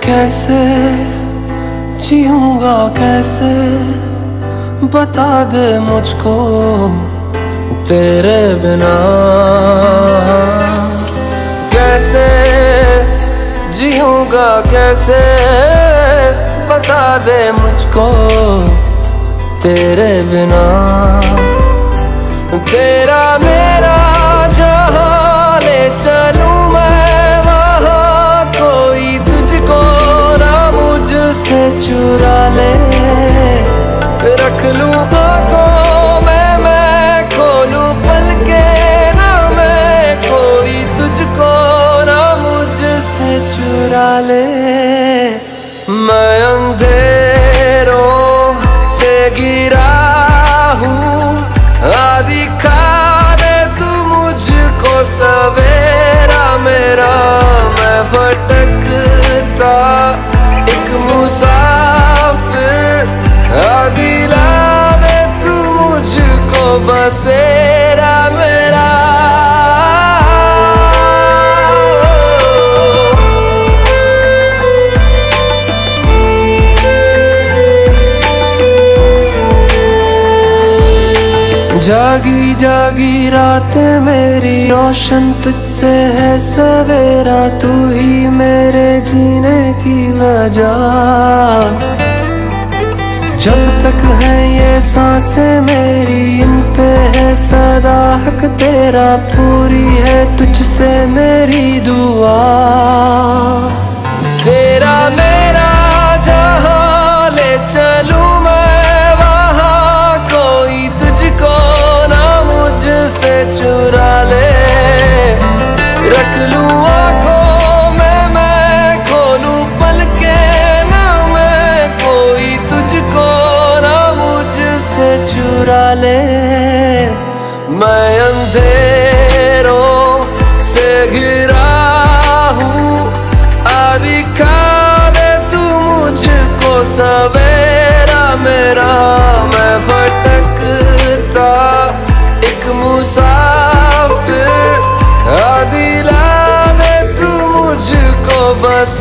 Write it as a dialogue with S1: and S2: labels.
S1: کیسے جیوں گا کیسے؟ بتا دے مجھ کو تیرے بنا۔ کیسے جیوں گا کیسے؟ بتا دے مجھ کو تیرے بنا۔ تیرا میرا جہاں لے چلوں میں وہاں کوئی تجھ کو نہ مجھ سے چرا لے رکھ لوں آنکھوں میں میں کھولوں پل کے نہ میں کوئی تجھ کو نہ مجھ سے چرا لے میں اندھیروں سے گرا سویرا میرا میں بھٹکتا ایک مسافر آدھی دے تو مجھ کو بسے جاگی جاگی رات میری، روشن تجھ سے ہے سویرا، تو ہی میرے جینے کی وجہ۔ جب تک ہے یہ سانسیں میری، ان پہ ہے صدا حق تیرا، پوری ہے تجھ سے میری دعا۔ چرا لے میں اندھیروں سے گرا ہوں آبھی کھا تو مجھ کو سویرا میرا میں بھٹکتا ایک مسافر آدلا دے تو مجھ کو بس